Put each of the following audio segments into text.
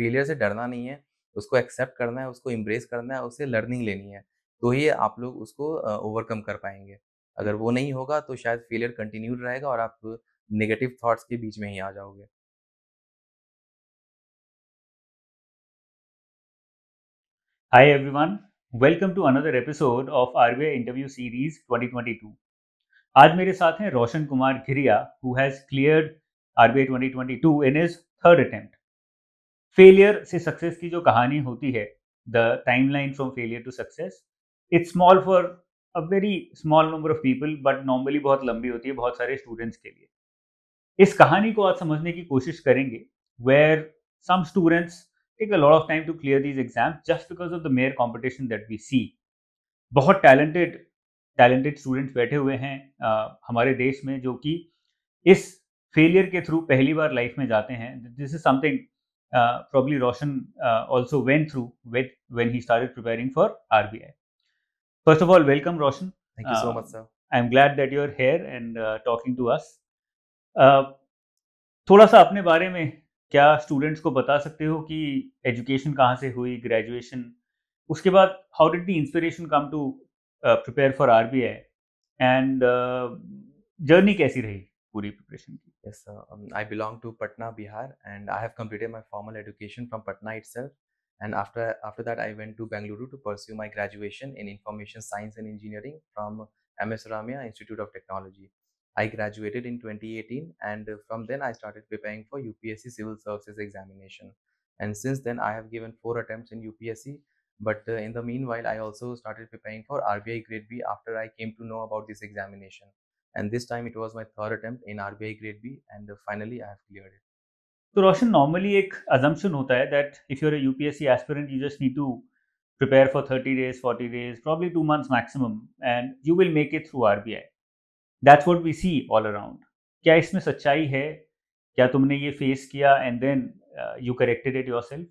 Failure से डरना नहीं है उसको एक्सेप्ट करना है उसको इम्ब्रेस करना है उससे लर्निंग लेनी है तो ही आप लोग उसको ओवरकम कर पाएँगे अगर वो नहीं होगा तो शायद फेलियर कंटिन्यू रहेगा और आप नेगेटिव थॉट्स के बीच में ही आ जाओगे Hi everyone, welcome to another episode of RBI Interview Series 2022. आज मेरे साथ हैं Roshan Kumar Ghiriya who has cleared RBI 2022 in his third attempt. Failure से सक्सेस की जो कहानी होती है the timeline from failure to success it's small for a very small number of people but normally बहुत लंबी होती है बहुत सारे स्टूडेंट्स के लिए इस कहानी को आज समझने की कोशिश करेंगे where some students take a lot of time to clear these exams just because of the mere competition that we see. बहुत टैलेंटेड टैलेंटेड स्टूडेंट्स बैठे हुए हैं uh, हमारे देश में जो कि इस फेलियर के थ्रू पहली बार लाइफ में जाते हैं this is something probably Roshan uh, also went through with when he started preparing for RBI. First of all, welcome Roshan. Thank you so much, sir. I'm glad that you're here and uh, talking to us. Uh, थोड़ा सा अपने बारे में क्या students को बता सकते हो कि एजुकेशन कहाँ से हुई ग्रेजुएशन उसके बाद how did the inspiration come to prepare for R B I and journey कैसी रही पूरी प्रिपरेशन की Yes, sir. Um, I belong to Patna, Bihar, and I have completed my formal education from Patna itself. And after after that, I went to Bangalore to pursue my graduation in Information Science and Engineering from MS Ramya Institute of Technology. I graduated in 2018 and from then I started preparing for UPSC Civil Services examination. And since then I have given four attempts in UPSC. But uh, in the meanwhile, I also started preparing for RBI Grade B after I came to know about this examination. And this time it was my third attempt in RBI Grade B and uh, finally I have cleared it. So Roshan, normally एक assumption होता है that if you're a UPSC aspirant, you just need to prepare for 30 days, 40 days, probably two months maximum, and you will make it through RBI. That's what we see all around क्या इसमें सच्चाई है क्या तुमने ये face किया and then you corrected it yourself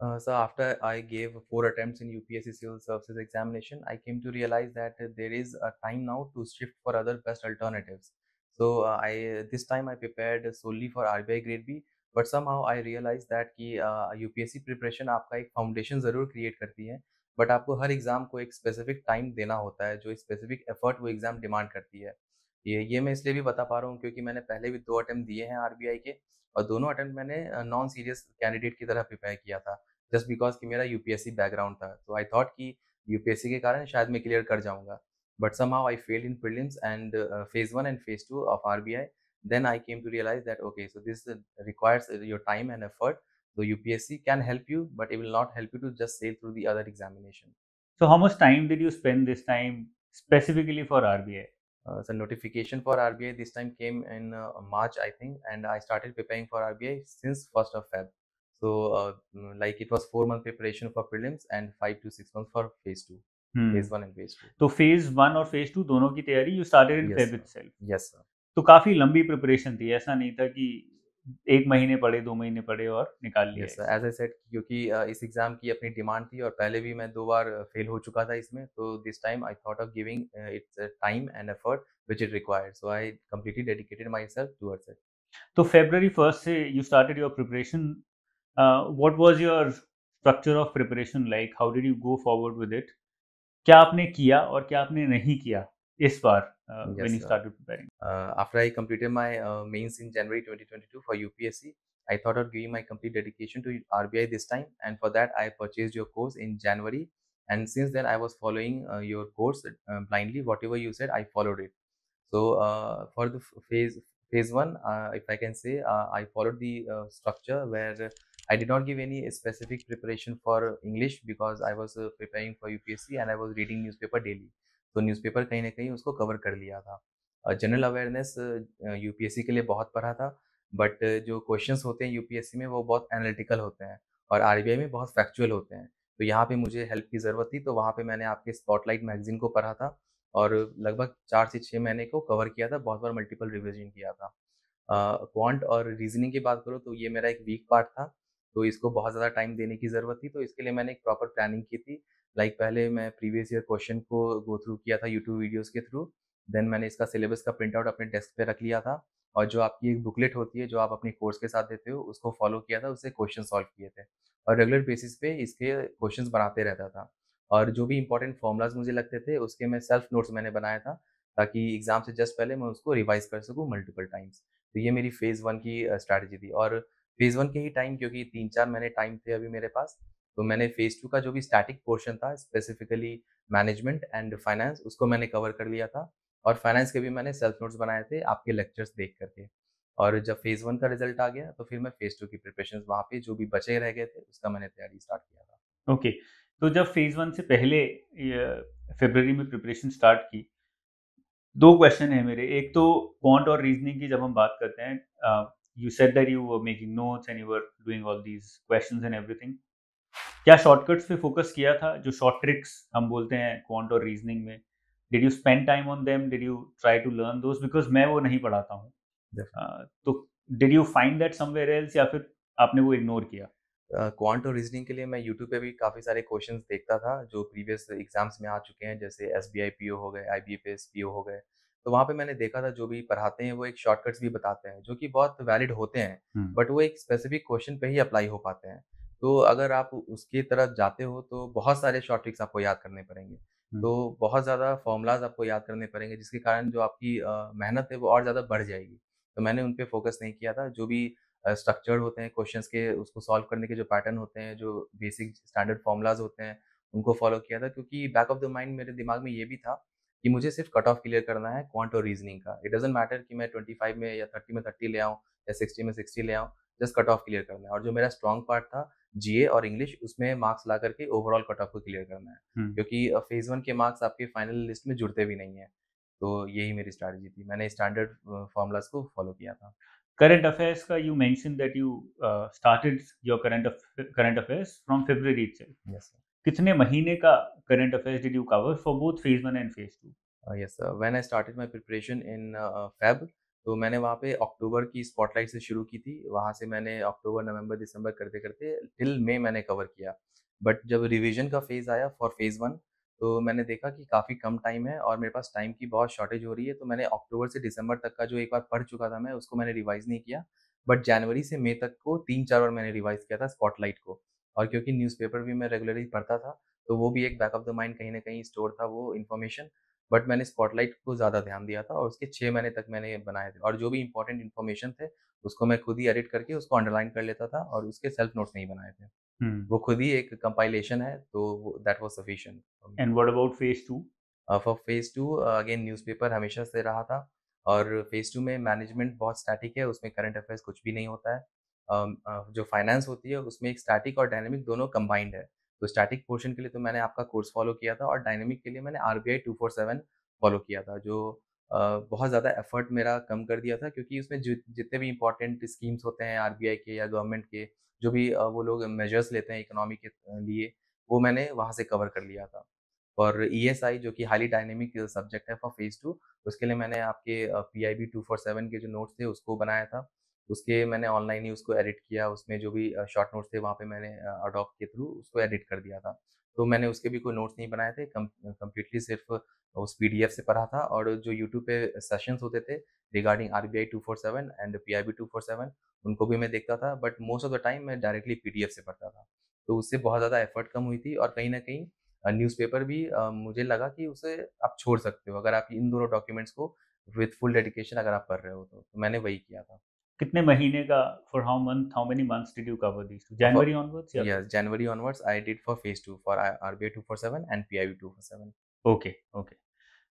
Uh, so after I gave four attempts in UPSC Civil Services examination, I came to realize that there is a time now to shift for other best alternatives. So uh, I this time I prepared solely for RBI Grade B, but somehow I realized that कि uh, UPSC preparation आपका एक foundation ज़रूर create करती है, but आपको हर exam को एक specific time देना होता है जो specific effort वो एग्ज़ाम demand करती है. ये ये मैं इसलिए भी बता पा रहा हूँ क्योंकि मैंने पहले भी दो अटेम्प्ट दिए हैं आरबीआई के और दोनों अटेम्प्ट मैंने नॉन सीरियस कैंडिडेट की तरह प्रिपेयर किया था जस्ट बिकॉज़ कि मेरा यूपीएससी बैकग्राउंड था तो आई थॉट कि यूपीएससी के कारण शायद मैं क्लियर कर जाऊँगा but somehow I fail in prelims and phase one and phase two of R B I then I came to realize that okay, so this requires your time and effort. So UPSC can help you, but it will not help you to just sail through the other examination. So how much time did you spend this time specifically for RBI? Uh, the notification for RBI this time came in uh, March, I think, and I started preparing for RBI since 1st of Feb. So, uh, mm, like it was four month preparation for prelims and five to six months for phase two. Hmm. phase one and phase two. तो phase one और phase two दोनों की तैयारी you started in yes, Feb itself. Yes sir. तो काफ़ी लंबी preparation थी ऐसा नहीं था कि एक महीने पढ़े दो महीने पढ़े और निकाल लिया सर एज आई सेट क्योंकि इस एग्ज़ाम की अपनी डिमांड थी और पहले भी मैं दो बार फेल हो चुका था इसमें तो this time I thought of giving its time and effort which it required so I completely dedicated myself towards it तो फरवरी फ़र्स्ट से you started your preparation what was your structure of preparation like how did you go forward with it क्या आपने किया और क्या आपने नहीं किया? ISVAR uh, yes, when you started preparing? Uh, after I completed my uh, mains in January 2022 for UPSC, I thought of giving my complete dedication to RBI this time, and for that I purchased your course in January. And since then, I was following uh, your course uh, blindly. Whatever you said, I followed it. So uh, for the phase phase one, uh, if I can say, I followed the structure where I did not give any specific preparation for English because I was preparing for UPSC and I was reading newspaper daily. तो newspaper कहीं ना कहीं उसको cover कर लिया था। General awareness UPSC के लिए बहुत पढ़ा था बट जो क्वेश्चंस होते हैं यूपीएससी में वो बहुत एनालिटिकल होते हैं और आरबीआई में बहुत फैक्चुअल होते हैं। तो यहाँ पे मुझे हेल्प की ज़रूरत थी तो वहाँ पे मैंने आपके स्पॉटलाइट मैगजीन को पढ़ा था और लगभग चार से छः महीने को कवर किया था, बहुत बार मल्टीपल रिविजन किया था। क्वांट और रीजनिंग की बात करो तो ये मेरा एक वीक पार्ट था तो इसको बहुत ज़्यादा टाइम देने की ज़रूरत थी तो इसके लिए मैंने एक प्रॉपर प्लानिंग की थी लाइक like पहले मैं प्रीवियस ईयर क्वेश्चन को गो थ्रू किया था यूट्यूब वीडियोज़ के थ्रू, देन मैंने इसका सिलेबस का प्रिंट आउट अपने डेस्क पे रख लिया था और जो आपकी एक बुकलेट होती है, जो आप अपने कोर्स के साथ देते हो, उसको फॉलो किया था उससे क्वेश्चन सॉल्व किए थे और रेगुलर बेसिस पे इसके क्वेश्चन बनाते रहता था और जो भी इंपॉर्टेंट फॉर्मूलाज मुझे लगते थे, उसके मैं सेल्फ नोट्स मैंने बनाया था ताकि एग्ज़ाम से जस्ट पहले मैं उसको रिवाइज कर सकूँ मल्टीपल टाइम्स। तो ये मेरी फ़ेज़ वन की स्ट्रैटेजी थी और फ़ेज़ वन के ही टाइम, क्योंकि तीन चार महीने टाइम थे अभी मेरे पास तो मैंने फ़ेज़ टू का जो भी स्टैटिक पोर्शन था स्पेसिफिकली मैनेजमेंट एंड फाइनेंस उसको मैंने कवर कर लिया था। और फाइनेंस के भी मैंने सेल्फ नोट्स बनाए थे आपके लेक्चर्स देख करके। और जब फ़ेज़ वन का रिज़ल्ट आ गया तो फिर मैं फ़ेज़ टू की प्रिपरेशन वहाँ पे जो भी बचे रह गए थे, उसका मैंने तैयारी स्टार्ट किया था। Okay okay. तो जब फ़ेज़ वन से पहले फेबररी में प्रिपरेशन स्टार्ट की, दो क्वेश्चन है मेरे। एक तो क्वांट और रीजनिंग की जब हम बात करते हैं you said that you were making notes and you were doing all these questions and everything क्या शॉर्टकट्स पे फोकस किया था? जो शॉर्ट ट्रिक्स हम बोलते हैं क्वांट और रीजनिंग में did you spend time on them did you try to learn those because मैं वो नहीं पढ़ाता हूँ। Uh, तो did you find that somewhere else या फिर आपने वो इग्नोर किया? क्वांट और रीजनिंग के लिए मैं यूट्यूब पे भी काफ़ी सारे क्वेश्चंस देखता था जो प्रीवियस एग्ज़ाम्स में आ चुके हैं जैसे S B I P O हो गए I B P S P O हो गए। तो वहाँ पे मैंने देखा था जो भी पढ़ाते हैं वो एक शॉर्टकट्स भी बताते हैं जो कि बहुत वैलिड होते हैं बट वो एक स्पेसिफिक क्वेश्चन पे ही अप्लाई हो पाते हैं। तो अगर आप उसकी तरफ़ जाते हो तो बहुत सारे शॉर्ट ट्रिक्स आपको याद करने पड़ेंगे। तो बहुत ज़्यादा फॉर्मूलाज आपको याद करने पड़ेंगे जिसके कारण जो आपकी मेहनत है वो और ज़्यादा बढ़ जाएगी। तो मैंने उन पर फोकस नहीं किया था। जो भी स्ट्रक्चर्ड होते हैं क्वेश्चंस के उसको सॉल्व करने के जो पैटर्न होते हैं जो बेसिक स्टैंडर्ड फॉर्मूलाज होते हैं उनको फॉलो किया था क्योंकि बैक ऑफ़ द माइंड मेरे दिमाग में ये भी था कि मुझे सिर्फ़ कट ऑफ़ क्लियर करना है क्वांट और रीजनिंग का। इट डजेंट मैटर कि मैं 25 में या 30 में 30 ले आऊँ या 60 में 60 ले आऊँ जस्ट कट ऑफ़ क्लियर करना है। और जो मेरा स्ट्रॉन्ग पार्ट था जीए और इंग्लिश उसमें मार्क्स ला करके ओवरऑल कट ऑफ़ को क्लियर करना है। क्योंकि फ़ेज़ वन के मार्क्स आपके फाइनल लिस्ट में जुड़ते भी नहीं है। तो यही मेरी स्ट्रैटेजी थी। मैंने स्टैंडर्ड फॉर्मूलाज को फॉलो किया था। करंट अफेयर्स का you mention that you started your current current affairs from February itself yes कितने महीने का current affairs did you cover for both phase one and phase two yes when I started my preparation in Feb तो मैंने वहाँ पे अक्टूबर की spotlight से शुरू की थी। वहाँ से मैंने अक्टूबर, नवंबर, दिसंबर करते करते टिल मई मैंने कवर किया। बट जब रिवीजन का फ़ेज़ आया फॉर फ़ेज़ वन तो मैंने देखा कि काफ़ी कम टाइम है और मेरे पास टाइम की बहुत शॉर्टेज हो रही है। तो मैंने अक्टूबर से दिसंबर तक का जो एक बार पढ़ चुका था मैं, उसको मैंने रिवाइज़ नहीं किया। बट जनवरी से मई तक को तीन चार बार मैंने रिवाइज़ किया था स्पॉटलाइट को। और क्योंकि न्यूज़पेपर भी मैं रेगुलरली पढ़ता था तो वो भी एक बैक ऑफ़ द माइंड कहीं ना कहीं स्टोर था वो इन्फॉर्मेशन बट मैंने स्पॉटलाइट को ज़्यादा ध्यान दिया था और उसके छः महीने तक मैंने बनाए थे और जो भी इंपॉर्टेंट इन्फॉर्मेशन थे उसको मैं खुद ही एडिट करके उसको अंडरलाइन कर लेता था और उसके सेल्फ नोट्स नहीं बनाए थे। hmm. वो खुद ही एक कंपाइलेशन है तो that was sufficient and what about phase two? For phase two again newspaper हमेशा से रहा था और फ़ेज़ टू में मैनेजमेंट बहुत स्टैटिक है उसमें करंट अफेयर्स कुछ भी नहीं होता है। uh, जो फाइनेंस होती है उसमें एक स्टैटिक और डायनेमिक दोनों कंबाइंड है। तो स्टैटिक पोर्शन के लिए तो मैंने आपका कोर्स फॉलो किया था और डायनेमिक के लिए मैंने R B I two four seven follow किया था, जो बहुत ज़्यादा एफर्ट मेरा कम कर दिया था क्योंकि उसमें जितने भी इंपॉर्टेंट स्कीम्स होते हैं आरबीआई के या गवर्नमेंट के, जो भी वो लोग मेजर्स लेते हैं इकोनॉमी के लिए, वो मैंने वहाँ से कवर कर लिया था। और ई एस आई जो कि हाईली डायनेमिक सब्जेक्ट है फॉर फ़ेज़ टू उसके लिए मैंने आपके P I B two four seven के जो नोट्स थे उसको बनाया था। उसके मैंने ऑनलाइन ही उसको एडिट किया उसमें जो भी शॉर्ट नोट्स थे वहाँ पे मैंने अडोप्ट के थ्रू उसको एडिट कर दिया था। तो मैंने उसके भी कोई नोट्स नहीं बनाए थे कम्प्लीटली सिर्फ़ उस पीडीएफ से पढ़ा था और जो यूट्यूब पे सेशंस होते थे regarding R B I two four seven and P I B two four seven उनको भी मैं देखता था but most of the time मैं डायरेक्टली पीडीएफ से पढ़ता था। तो उससे बहुत ज़्यादा एफर्ट कम हुई थी और कहीं ना कहीं न्यूज़पेपर भी मुझे लगा कि उसे आप छोड़ सकते हो अगर आप इन दोनों डॉक्यूमेंट्स को विथ फुल डेडिकेशन अगर आप पढ़ रहे हो तो, तो मैंने वही किया था। कितने महीने का for how month how many months did you cover this to January onwards yes January onwards I did for phase 2 for RBI 247 and PIB 247 okay okay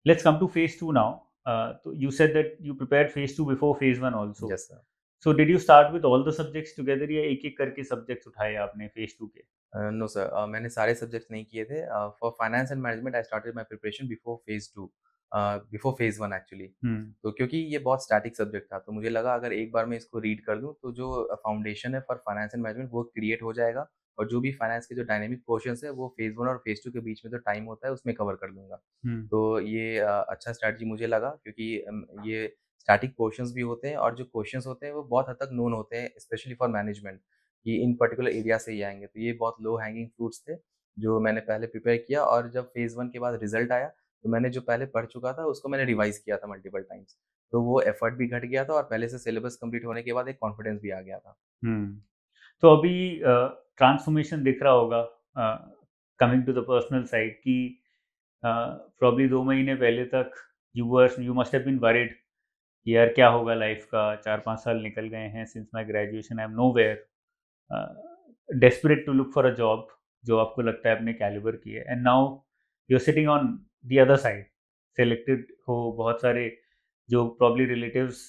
let's come to phase 2 now so you said that you prepared phase 2 before phase 1 also. Yes sir. So did you start with all the subjects together या एक एक करके subjects उठाए आपने phase 2 के? No uh, sir no, uh, मैंने सारे subjects नहीं किए थे. For finance and management I started my preparation before phase 2 before phase one actually तो क्योंकि ये बहुत स्टैटिक सब्जेक्ट था तो मुझे लगा अगर एक बार मैं इसको रीड कर दूँ तो जो फाउंडेशन है फॉर फाइनेंस एंड मैनेजमेंट वो क्रिएट हो जाएगा और जो भी फाइनेंस के जो डायनेमिक पोर्शन है वो फ़ेज़ वन और फ़ेज़ टू के बीच में जो टाइम होता है उसमें कवर कर लूँगा तो ये अच्छा स्ट्रैटेजी मुझे लगा क्योंकि ये स्टैटिक पोर्शंस भी होते हैं और जो क्वेश्चन होते हैं वो बहुत हद तक नोन होते हैं स्पेशली फॉर मैनेजमेंट कि इन पर्टिकुलर एरिया से ही आएँगे। तो ये बहुत लो हैंगिंग फ्रूट्स थे जो मैंने पहले प्रिपेयर किया और जब फ़ेज़ वन के बाद रिज़ल्ट आया तो मैंने जो पहले पढ़ चुका था, उसको मैंने रिवाइज किया था मल्टीपल टाइम्स तो वो एफर्ट भी घट गया था और पहले से सिलेबस कंप्लीट होने के बाद एक कॉन्फिडेंस भी आ गया था। तो अभी ट्रांसफॉर्मेशन दिख रहा होगा coming to the personal side कि प्रॉब्ली दो महीने पहले तक you were you must have been worried यार क्या होगा लाइफ का, चार पाँच साल निकल गए हैं since my graduation I am nowhere desperate to look for a job जो आपको लगता है अपने कैलिबर की है। And now you are sitting on the other side selected हो बहुत सारे जो प्रॉब्ली रिलेटिव्स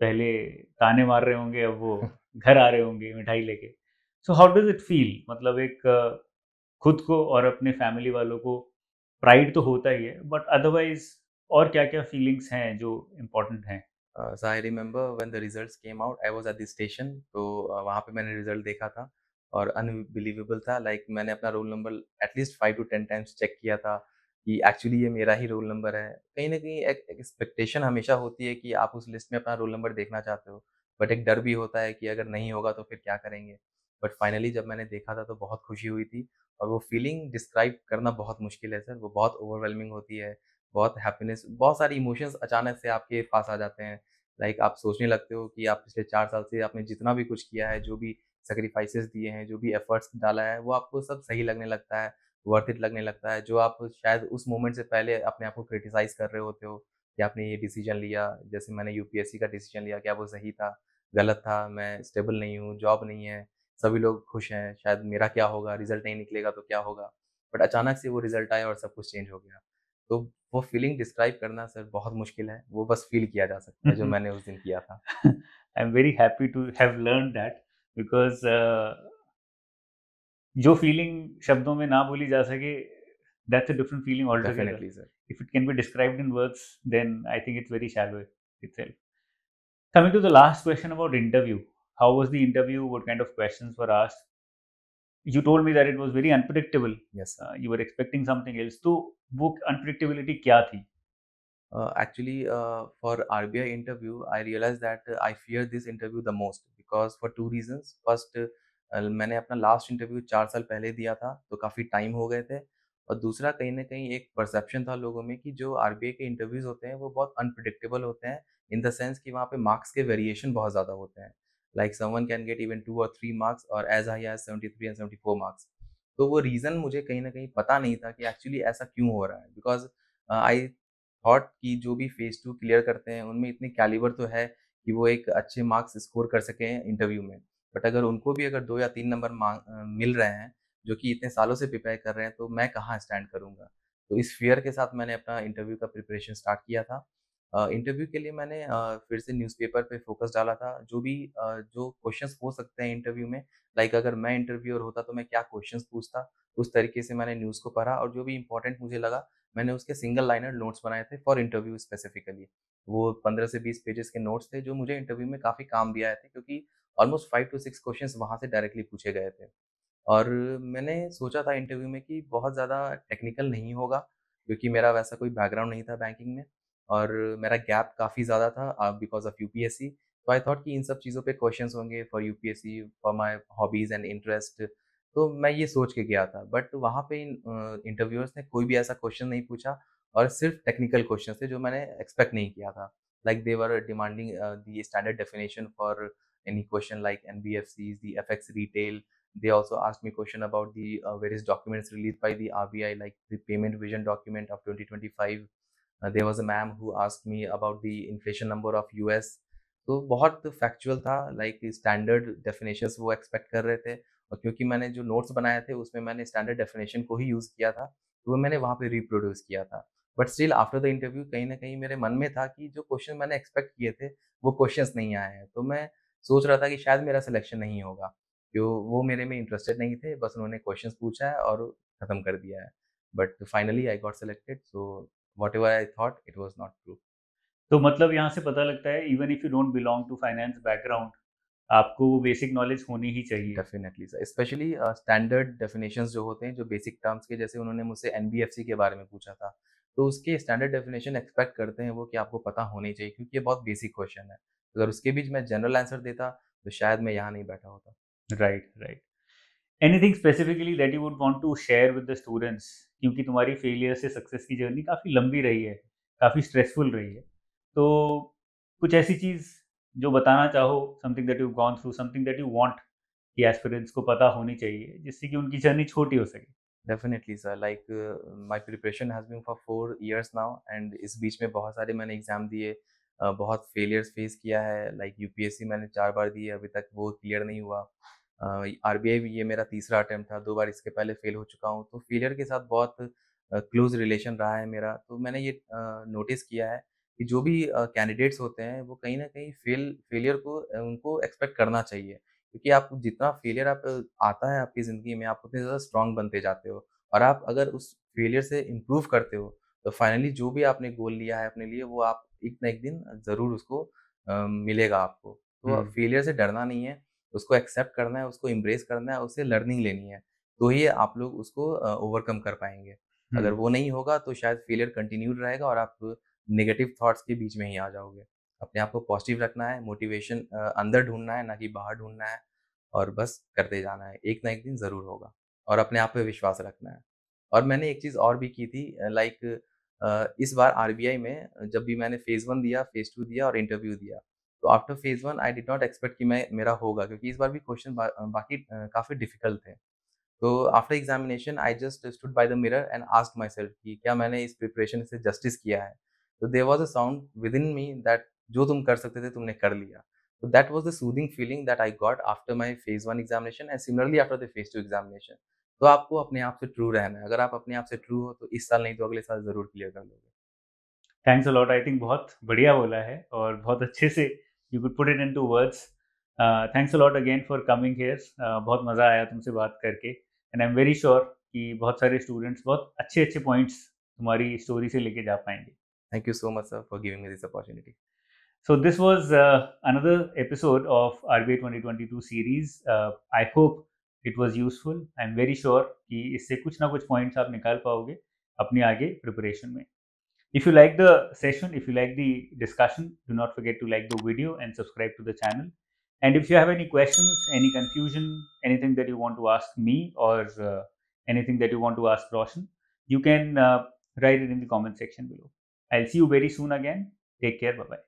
पहले ताने मार रहे होंगे अब वो घर आ रहे होंगे मिठाई लेके। So how does it feel मतलब एक खुद को और अपने फैमिली वालों को प्राइड तो होता ही है बट अदरवाइज़ और क्या क्या फीलिंग्स हैं जो इम्पोर्टेंट हैं? So I remember when the results came out I was at the station तो वहाँ पे मैंने रिज़ल्ट देखा था और अनबिलीवेबल था लाइक like, मैंने अपना roll number at least five to ten times check किया था। कि एक्चुअली ये मेरा ही रोल नंबर है। कहीं ना कहीं एक एक्सपेक्टेशन हमेशा होती है कि आप उस लिस्ट में अपना रोल नंबर देखना चाहते हो। बट एक डर भी होता है कि अगर नहीं होगा तो फिर क्या करेंगे? बट फाइनली जब मैंने देखा था तो बहुत खुशी हुई थी और वो फीलिंग डिस्क्राइब करना बहुत मुश्किल है सर वो बहुत ओवरवेलमिंग होती है, बहुत हैप्पीनेस बहुत सारे इमोशंस अचानक से आपके पास आ जाते हैं। लाइक आप सोचने लगते हो कि आप पिछले चार साल से आपने जितना भी कुछ किया है, जो भी सेक्रीफाइसेस दिए हैं, जो भी एफर्ट्स डाला है, वो आपको सब सही लगने लगता है। वर्थ इट लगने लगता है जो आप शायद उस मोमेंट से पहले अपने आप को क्रिटिसाइज कर रहे होते हो कि आपने ये डिसीज़न लिया। जैसे मैंने यूपीएससी का डिसीज़न लिया क्या वो सही था गलत था मैं स्टेबल नहीं हूँ जॉब नहीं है सभी लोग खुश हैं शायद मेरा क्या होगा रिज़ल्ट नहीं निकलेगा तो क्या होगा? बट अचानक से वो रिज़ल्ट आया और सब कुछ चेंज हो गया। तो वो फीलिंग डिस्क्राइब करना सर बहुत मुश्किल है वो बस फील किया जा सकता है जो मैंने उस दिन किया था। I am very happy to have learn that because जो फीलिंग शब्दों में ना बोली जा सके that's a different feeling all sir if it can be described in words then I think it's very shallow itself coming to the last question about interview how was the interview what kind of questions were asked you told me that it was very unpredictable yes you were expecting something else तो वो unpredictability क्या थी? Actually for RBI RBI interview I realized that uh, I fear this interview the most because for two मैंने अपना last interview चार साल पहले दिया था तो काफ़ी टाइम हो गए थे। और दूसरा कहीं ना कहीं एक परसेप्शन था लोगों में कि जो आर के इंटरव्यूज़ होते हैं, वो बहुत अनप्रडिक्टेबल होते हैं, इन द सेंस कि वहाँ पे मार्क्स के वेरिएशन बहुत ज़्यादा होते हैं। Like someone can get even two और थ्री मार्क्स और as high as seventy three and seventy four marks. तो वो रीज़न मुझे कहीं ना कहीं पता नहीं था कि एक्चुअली ऐसा क्यों हो रहा है। बिकॉज़ आई थॉट कि जो भी फ़ेज़ टू क्लियर करते हैं, उनमें इतनी कैलिबर तो है कि वो एक अच्छे मार्क्स स्कोर कर सकें इंटरव्यू में। बट अगर उनको भी अगर दो या तीन नंबर मांग मिल रहे हैं, जो कि इतने सालों से प्रिपेयर कर रहे हैं तो मैं कहाँ स्टैंड करूँगा? तो इस फियर के साथ मैंने अपना इंटरव्यू का प्रिपरेशन स्टार्ट किया था। इंटरव्यू के लिए मैंने फिर से न्यूज़पेपर पे फोकस डाला था। जो भी जो क्वेश्चंस हो सकते हैं इंटरव्यू में, लाइक अगर मैं इंटरव्यूअर होता तो मैं क्या क्वेश्चंस पूछता? उस तरीके से मैंने न्यूज़ को पढ़ा और जो भी इंपॉर्टेंट मुझे लगा, मैंने उसके सिंगल लाइनर नोट्स बनाए थे फॉर इंटरव्यू स्पेसिफिकली। वो पंद्रह से बीस पेजेस के नोट्स थे, जो मुझे इंटरव्यू में काफ़ी काम भी आए थे क्योंकि almost five to six questions वहाँ से डायरेक्टली पूछे गए थे। और मैंने सोचा था इंटरव्यू में कि बहुत ज़्यादा टेक्निकल नहीं होगा, क्योंकि मेरा वैसा कोई बैकग्राउंड नहीं था बैंकिंग में और मेरा गैप काफ़ी ज़्यादा था बिकॉज़ ऑफ़ यूपीएससी तो आई थॉट कि इन सब चीज़ों पे क्वेश्चंस होंगे for you for my hobbies and interest तो मैं ये सोच के गया था बट वहाँ पे इंटरव्यूअर्स ने कोई भी ऐसा क्वेश्चन नहीं पूछा और सिर्फ़ टेक्निकल क्वेश्चन थे जो मैंने एक्सपेक्ट नहीं किया था। Like they were demanding the standard definition for any question like NBFCs, the FX retail. They also asked me question about the uh, various documents released by the RBI, like the payment vision document of 2025. Uh, there was a ma'am who asked me about the inflation number of US. तो बहुत factual था like standard definition वो expect कर रहे थे और क्योंकि मैंने जो नोट्स बनाए थे उसमें मैंने स्टैंडर्ड डेफिनेशन को ही यूज़ किया था तो वो मैंने वहाँ पे रिप्रोड्यूस किया था but still after the interview कहीं ना कहीं मेरे मन में था कि जो क्वेश्चन मैंने एक्सपेक्ट किए थे वो क्वेश्चंस नहीं आए हैं तो मैं सोच रहा था कि शायद मेरा सिलेक्शन नहीं होगा। क्यों वो मेरे में इंटरेस्टेड नहीं थे बस उन्होंने क्वेश्चन पूछा है और ख़त्म कर दिया है। But finally I got selected so whatever I thought it was not true तो मतलब यहाँ से पता लगता है even if you don't belong to finance background आपको वो बेसिक नॉलेज होनी ही चाहिए। Definitely sir specially standard definitions जो होते हैं जो बेसिक टर्म्स के जैसे उन्होंने मुझसे एन के बारे में पूछा था तो उसके स्टैंडर्ड डेफिनेशन एक्सपेक्ट करते हैं वो कि आपको पता होनी चाहिए क्योंकि ये बहुत बेसिक क्वेश्चन है। अगर उसके बीच में जनरल आंसर देता तो शायद मैं यहाँ नहीं बैठा होता। Right right anything specifically that you would want to share with the students क्योंकि तुम्हारी फेलियर से सक्सेस की जर्नी काफ़ी लंबी रही है काफ़ी स्ट्रेसफुल रही है। तो कुछ ऐसी चीज़ जो बताना चाहो something that you gone through something that you want कि एस्पिरेंट्स को पता होनी चाहिए जिससे कि उनकी जर्नी छोटी हो सके। Definitely sir like my preparation has been for four years now and इस बीच में बहुत सारे मैंने एग्ज़ाम दिए बहुत फेलियर्स फेस किया है। लाइक यूपीएससी मैंने चार बार दिए अभी तक वो क्लियर नहीं हुआ। आर बी आई भी ये मेरा तीसरा अटैम्प्ट था दो बार इसके पहले फेल हो चुका हूँ। तो फेलियर के साथ बहुत क्लोज uh, रिलेशन रहा है मेरा। तो मैंने ये नोटिस uh, किया है कि जो भी कैंडिडेट्स होते हैं वो कहीं ना कहीं फेल फेलियर को उनको एक्सपेक्ट करना चाहिए। क्योंकि आप जितना फेलियर आप आता है आपकी ज़िंदगी में आप उतने ज़्यादा स्ट्रांग बनते जाते हो। और आप अगर उस फेलियर से इम्प्रूव करते हो तो फाइनली जो भी आपने गोल लिया है अपने लिए वो आप एक ना एक दिन ज़रूर उसको आ, मिलेगा आपको। तो फेलियर से डरना नहीं है उसको एक्सेप्ट करना है उसको इम्ब्रेस करना है उससे लर्निंग लेनी है तो ही आप लोग उसको ओवरकम कर पाएँगे। अगर वो नहीं होगा तो शायद फेलियर कंटिन्यूड रहेगा और आप नेगेटिव थॉट्स के बीच में ही आ जाओगे। अपने आप को पॉजिटिव रखना है मोटिवेशन अंदर ढूंढना है ना कि बाहर ढूंढना है और बस करते जाना है। एक ना एक दिन ज़रूर होगा और अपने आप पे विश्वास रखना है। और मैंने एक चीज़ और भी की थी लाइक इस बार आरबीआई में जब भी मैंने फ़ेज़ वन दिया फ़ेज़ टू दिया और इंटरव्यू दिया तो after phase one I did not expect कि मैं मेरा होगा क्योंकि इस बार भी क्वेश्चन बा, बाकी काफ़ी डिफ़िकल्ट थे। तो after examination I just stood by the mirror and ask myself कि क्या मैंने इस प्रिपरेशन से जस्टिस किया है? तो there was a sound within me that जो तुम कर सकते थे तुमने कर लिया। So that was the soothing feeling that I got after my phase one examination and similarly after the phase two examination. तो आपको अपने आप से ट्रू रहना है। अगर आप अपने आप से ट्रू हो तो इस साल नहीं तो अगले साल ज़रूर क्लियर कर लोगे। थैंक्स अलॉट आई थिंक बहुत बढ़िया बोला है और बहुत अच्छे से you could put it into words thanks a lot again for coming here बहुत मज़ा आया तुमसे बात करके। And I am very sure कि बहुत सारे स्टूडेंट्स बहुत अच्छे अच्छे पॉइंट्स तुम्हारी स्टोरी से लेके जा पाएँगे। Thank you so much sir for giving me this opportunity So this was uh, another episode of RBI 2022 series. Uh, I hope it was useful. I'm very sure कि इससे कुछ ना कुछ points आप निकाल पाओगे अपने आगे preparation में. If you like the session, if you like the discussion, do not forget to like the video and subscribe to the channel. And if you have any questions, any confusion, anything that you want to ask me or uh, anything that you want to ask Roshan, you can uh, write it in the comment section below. I'll see you very soon again. Take care. Bye bye.